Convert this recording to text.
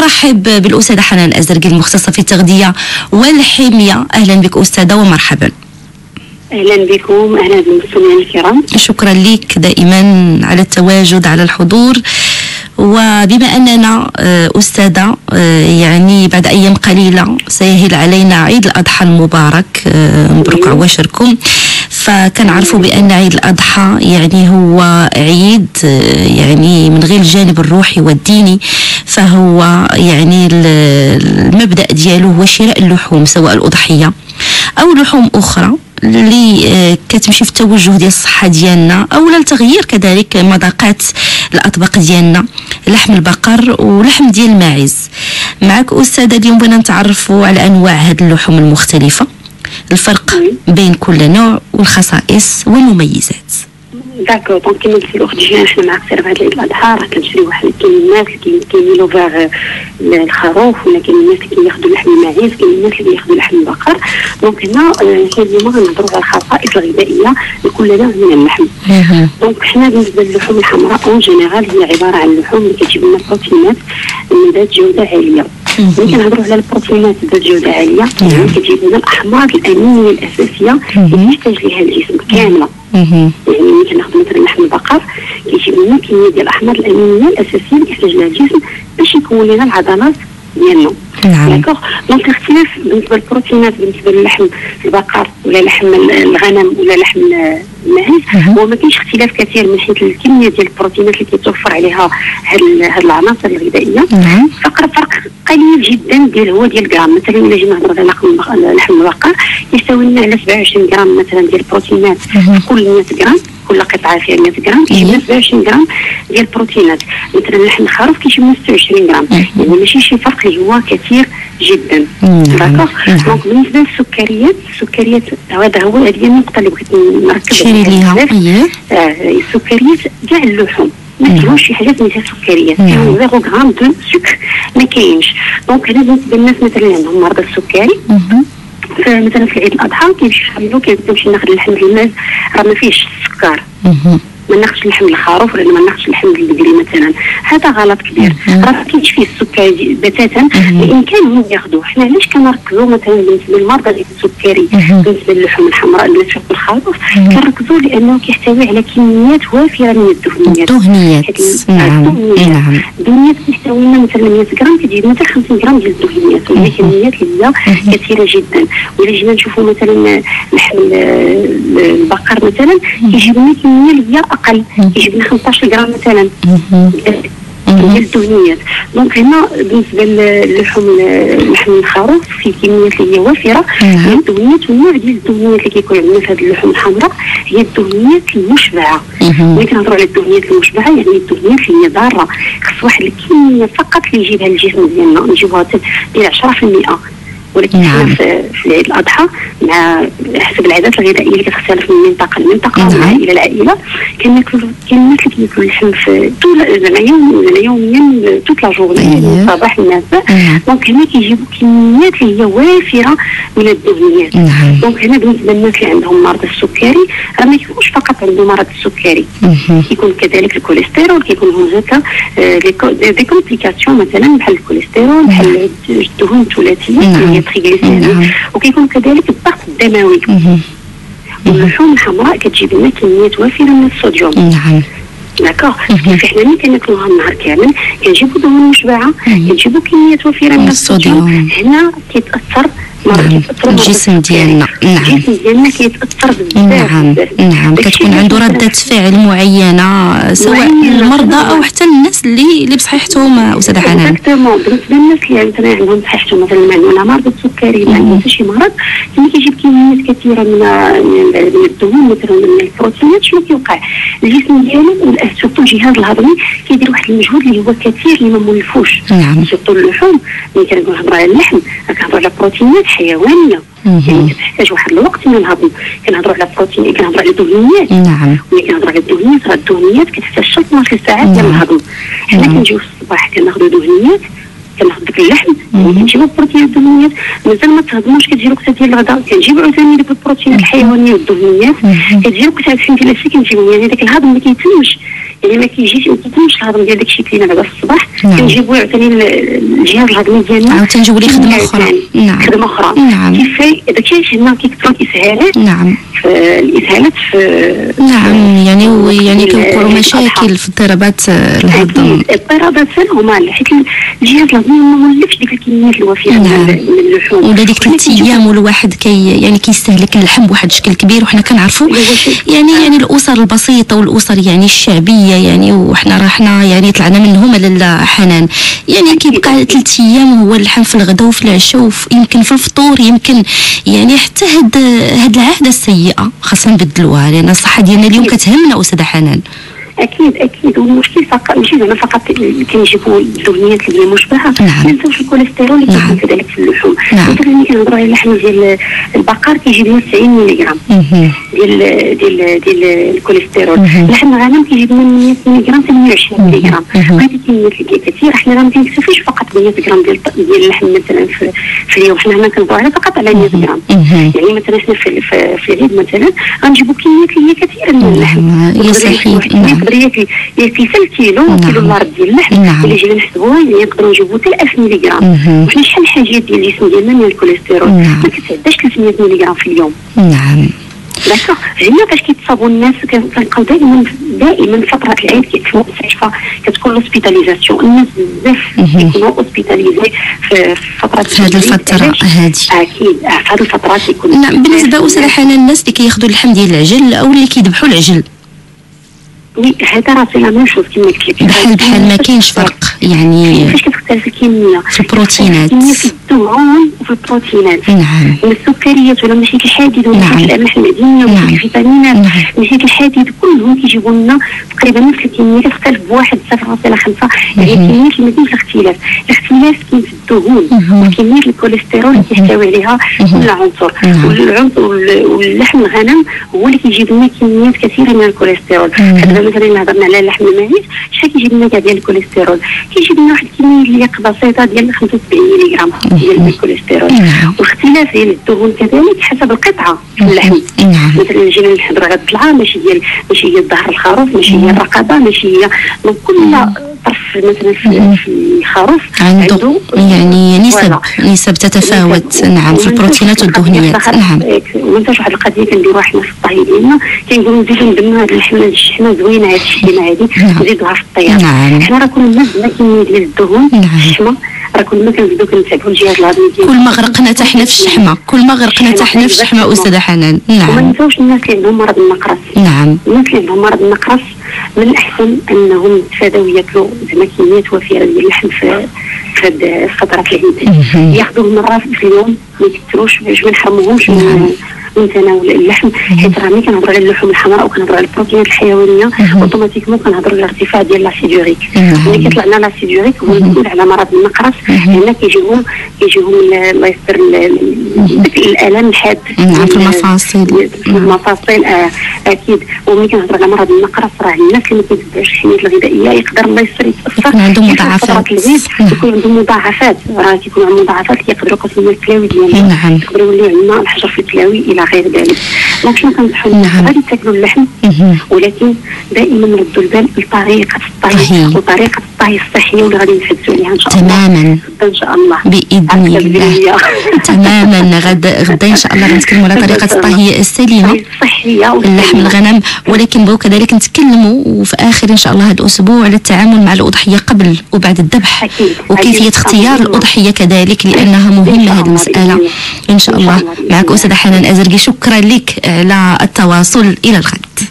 نرحب بالأستاذة حنان ازرقي المختصة في التغذية والحمية. أهلا بك أستاذة ومرحبا. أهلا بكم. أهلا بالمستمعين الكرام. شكرا لك دائما على التواجد على الحضور. وبما أننا آه، أستاذة آه، يعني بعد أيام قليلة سيهل علينا عيد الأضحى المبارك آه، مبروك. عواشركم. فكنعرفوا بأن عيد الأضحى يعني هو عيد يعني من غير الجانب الروحي والديني فهو يعني المبدأ ديالو هو شراء اللحوم سواء الأضحية أو لحوم أخرى اللي آه، كتمشي في التوجه ديال الصحة ديالنا أو لتغيير كذلك مذاقات الأطباق ديالنا لحم البقر ولحم ديال الماعز. معك أستاذة اليوم بغينا نتعرفوا على أنواع هذه اللحوم المختلفة. الفرق بين كل نوع والخصائص والمميزات. d'accord donc كيما قلت الاخت جيان حنا معاك في ربعه عيد الاضحى راه كنشري واحد كاين الناس اللي كيميلوا فاغ الخروف ولا كاين الناس اللي كياخذوا لحم الماعز كاين الناس اللي كياخذوا لحم البقر donc هنا حنا اليوم غنهضروا على الخصائص الغذائيه لكل نوع من اللحم donc حنا بالنسبة للحوم الحمراء en général هي عباره عن لحوم اللي كتجيب لنا بروتينات من ذات جوده عاليه ملي كنهضروا على البروتينات ذات جوده عاليه يعني كتجيب لنا الأحماض الامينيه الأساسية اللي يحتاج لها الجسم كاملة. يعني ملي كناخذ مثلا لحم البقر كيجيب لنا كمية ديال الأحماض الامينيه الأساسية اللي كيحتاج لها الجسم باش يكون لنا العضلات ديالنا نعم. d'accord donc الاختلاف بالنسبة للبروتينات بالنسبة للحم البقر ولا لحم الغنم ولا لحم الماعز هو ما كاينش اختلاف كثير من حيث الكميه ديال البروتينات اللي كيتوفر عليها هاد العناصر الغذائيه نعم فقط فرق قليل جدا ديال هو ديال الجرام مثلا الا جينا نهضروا على لحم البقر يساوي لنا على 27 غرام مثلا ديال البروتينات كل 100 غرام كل قطعة فيها 100 غرام لنا 27 غرام ديال البروتينات مثلا لحم الخروف لنا 26 غرام. يعني ماشي شي فرق اللي هو كثير جدا. d'accord donc بالنسبة للسكريات السكريات هذا هو هذه النقطة اللي بغيت نركز شيري ليها. اييه آه السكريات كاع اللحوم. ما كاينش شي حاجات من السكريات كاين zéro gramme de sucre. ما كاينش. donc هنا بالنسبة للناس مثلا اللي عندهم مرضى السكري مثلا في عيد الأضحى كيمشي يحملوا كيمشي ناخذ اللحم ديال الماعز راه ما فيهش السكر ما ناخذش لحم الخروف ولا ما ناخذش لحم البقري مثلا. هذا غلط كبير. راه ما كاينش فيه السكر بتاتا بامكانهم ياخذوه حنا علاش كنركزوا؟ مثلا بالنسبة للمرضى اللي السكري بالنسبة للحوم الحمراء اللي في الخروف كنركزوا لأنه كيحتوي على كميات وافرة من الدهنيات. الدهنيات. نعم. نعم. الدهنيات كيحتوي لنا مثلا 100 غرام كتجيب مثلا 50 غرام ديال الدهنيات. وهي كميات اللي هي كثيرة جدا. ولا جينا نشوفوا مثلا لحم البقر مثلا كيجيب لنا كمية اللي هي أقل لنا 15 غرام مثلا. ديال الدهنيات دونك هنا بالنسبة للحم لحم الخروف في كميات اللي هي وافرة. هي الدهنيات والنوع ديال الدهنيات اللي كيكون عندنا في هذه اللحوم الحمراء هي الدهنيات المشبعة. ملي كنهضروا على الدهنيات المشبعة يعني الدهنيات اللي هي ضارة. خص واحد الكمية فقط اللي يجيبها الجسم ديالنا. نجيبوها ديال 10% ولكن نعم. حنا في عيد الأضحى مع حسب العادات الغذائيه اللي كتختلف من منطقة لمنطقة نعم. ومن عائلة لعائلة. الناس اللي كياكلوا اللحم في طول زعما يوم يوميا toute la journée من الصباح للمساء donc هنا كيجيبوا كميات اللي هي وافرة من الدهنيات. donc هنا بالنسبة للناس اللي عندهم مرض السكري راه ما يكونش فقط عنده مرض السكري. كيكون كذلك الكوليسترول كيكون هناك des complications مثلا بحال الكوليسترول بحال الدهون الثلاثية اللي هي triglycérides وكيكون كذلك الضغط الدموي. واللحوم الحمراء كتجيب لنا كميات وافرة من الصوديوم. نعم. d'accord كيف حنا ملي كناكلوها النهار كامل كنجيبوا دهون مشبعة كنجيبوا كميات وفيره من الصوديوم. هنا كيتأثر نعم الجسم ديالنا نعم. الجسم ديالنا. كيتاثر بزاف نعم. نعم. كتكون عنده ردة فعل معينة سواء المرضى أو حتى الناس اللي اللي بصحتهم أستاذة حنان. exactement بالنسبة للناس اللي مثلا عندهم صحتهم مثلا عندهم مرض السكري ما عندهم شي مرض كيجيب كميات كثيرة من من الدهون مثلا من البروتينات شنو كيوقع؟ الجسم ديالو surtout الجهاز الهضمي كيدير واحد المجهود اللي هو كثير اللي ما مولفوش نعم. surtout اللحوم ملي كنهضروا على اللحم كنهضروا على بروتينات حيوانيه يعني كتحتاج واحد الوقت من الهضم كنهضروا على بروتين كنهضروا على الدهنيات. نعم. ملي كنهضروا على الدهنيات راه الدهنيات كتحتاج حتى 12 ساعات ديال الهضم حنا كنجيو في الصباح كناخذوا دهنيات كناخذ ديك اللحم كنجيبوا البروتينات الدهنيات. مازال ما تهضموش كتجي الوقت ديال الغداء. كنجيبوا عاوتاني ديك البروتينات الحيوانيه والدهنيات. كتجي الوقت فهمتي لا كنجيبوا يعني داك الهضم ما كيتمش. يعني ما كيجيش ما كيتمش الهضم ديال داكشي كاين بعدا في الصباح نعم. كنجيبوا عاوتاني الجهاز الهضمي ديالنا. عاوتاني نجيبوا ليه خدمة أخرى. نعم خدمة أخرى. نعم. كيفاش؟ داكشي علاش هنا كيكثروا الإسهالات. نعم. الإسهالات في نعم يعني هو يعني كيوقعوا مشاكل في اضطرابات الهضم. اضطرابات هما حيت الجهاز الهضمي ما مولفش ديك الكميات الوفيره نعم. من اللحوم. ولا ديك ثلاث أيام والواحد كي يعني كيستهلك اللحم بواحد الشكل كبير وحنا كنعرفوا يعني يعني الأسر البسيطة والأسر يعني الشعبية يعني وحنا راحنا يعني طلعنا منهم لاله حنان يعني كيبقى ثلاث أيام هو اللحم في الغداء وفي العشاء ويمكن في الفطور يمكن يعني حتى هاد هاد العادة السيئة خاصنا نبدلوها لأن الصحة ديالنا اليوم كتهمنا أستاذة حنان. أكيد أكيد. والمشكل فقط ماشي زعما فقط كنجيبوا الدهنيات اللي هي مشبهة. نعم. ما نساوش الكوليسترول اللي نعم. كيكون كذلك في اللحوم. نعم. مثلا ملي كنهضروا على اللحم ديال البقر كيجي 190 ملغ مهم. ديال ديال ديال الكوليسترول. لحم الغنم كيجي من 100 ملغ حتى 120 ملغ كميات اللي كثير. حنا راه ما كنكتفيش فقط ب 100 غرام ديال ديال اللحم مثلا في, في اليوم. حنا هنا كنهضروا على فقط على 100 غرام. يعني مثلا حنا في في, في العيد مثلا غنجيبوا كميات اللي هي كثيرة من اللحم. نعم، يا صحيح، نعم. يقدر ياكل ياكل حتى الكيلو نعم. كيلو ونص ديال اللحم نعم. اللي جينا نحسبوها يعني نقدروا نجيبوا حتى 1000 ملغ. وحنا شحال الحاجات ديال الجسم ديالنا من الكوليسترول نعم. ما كتعداش 300 ملغ في اليوم نعم d'accord هنا فاش كيتصابوا الناس كن- كنلقاو دائما دائما فترة العيد كي- في المستشفى كتكون l'hospitalisation الناس بزاف. كيكونوا hospitalisés في في فترة في هذه علاش؟ هذه. أكيد آه، في هذه الفترات كيكون نعم بالنسبة استاذه حنان الناس اللي كياخذوا اللحم ديال العجل أو اللي كيذبحوا العجل oui هذا راه c'est la même chose كما قلت لك بحال بحال ما كاينش فرق يعني فاش كتختلف الكمية في البروتينات. الكمية في الدهون وفي البروتينات نعم السكريات ولا مشاكل الحديد ولا نعم. مشاكل الاملاح المعدنيه ولا نعم. الفيتامينات نعم. مشاكل الحديد كلهم كيجيبوا لنا تقريبا نفس الكمية كتختلف بواحد 0.5 يعني اللي ما كاينش الاختلاف الاختلاف كاين في الدهون. وكميه الكوليسترول اللي كيحتوي عليها. كل عنصر نعم. والعنصر وال- واللحم الغنم هو اللي كيجيب لنا كميات كثيرة من الكوليسترول. دابا مثلا هضرنا على اللحم الميت شحال كيجيب لنا كاع ديال الكوليسترول كيجيب لنا واحد الكمية اللي هي بسيطه ديال 75 ملغ ديال الكوليسترول. واختلاف ديال الدهون كذلك حسب القطعة في اللحم نعم. مثلا نهضروا على الضلعة ماشي ديال ماشي هي الظهر الخروف ماشي هي الرقبة ماشي هي من كل طرف مثلا في, في الخروف عنده يعني نسب. نسب تتفاوت. نعم في البروتينات والدهنيات. نعم. وما ننساوش واحد القضية كنديروا إحنا في الطهي ديالنا كنقولوا نزيدوا ندمنا هذه اللحمه هذه الشحمه زوينة هذه الشحمه هذه نعم. نزيدوها في الطياب. نعم. حنا راه كنا زدنا كميه ديال الدهون نعم. الشحمه راه كنا كنزيدو كنتعبوا الجهاز الهضمي ديالنا كل ما غرقنا حتى حنا في الشحمة. كل ما غرقنا حتى حنا في الشحمة أستاذة حنان. وما نعم ننساوش الناس اللي عندهم مرض النقرس نعم. الناس اللي عندهم مرض النقرس من الأحسن أنهم يتفاداو ياكلوا زعما كميات وفيره ديال اللحم في هاد فتره العيد. ياخذوه مره في اليوم ما يكثروش باش ما نحرموهمش. من من تناول اللحم. حيت راه ملي كنهضروا على اللحوم الحمراء وكنهضروا على البروتينات الحيوانية. automatiquement كنهضروا على الارتفاع ديال l'acide urique. ملي كيطلع لنا l'acide urique هو المسؤول على مرض النقرس. لأن كيجيهم كيجيهم ال- الله يستر داك الألم الحاد. في ال- المفاصل في المفاصل أكيد. وملي كنهضروا على مرض النقرس راه الناس اللي ما كيتبعوش الحميات الغذائية يقدر الله يستر يتأثر. يكون عندهم مضاعفات. يكون عندهم مضاعفات. راه كيكون عندهم مضاعفات كيقدروا يقسموا الكلاوي ديالنا نعم. يقدر يولي عندنا الحجر في الكلاوي إلى غير ذلك donc شنو كنصحوا نعم. غادي تاكلوا اللحم. ولكن دائما نردوا البال لطريقه الطهي طهي. وطريقه الطهي الصحيه واللي غادي نحدثوا عليها إن شاء الله. تماما. إن شاء الله. بإذن الله. تماما. غدا غدا إن شاء الله غنتكلموا على طريقة الطهي السليمة. الصحية اللحم الغنم. ولكن بغاو كذلك نتكلموا وفي آخر إن شاء الله هذا الأسبوع على التعامل مع الأضحية قبل وبعد الذبح. أكيد. وكيفية. اختيار. الأضحية كذلك لأنها مهمة هذه المسألة. إن شاء الله. معك. أستاذة حنان أزرقي. شكرا لك. على التواصل إلى الغد.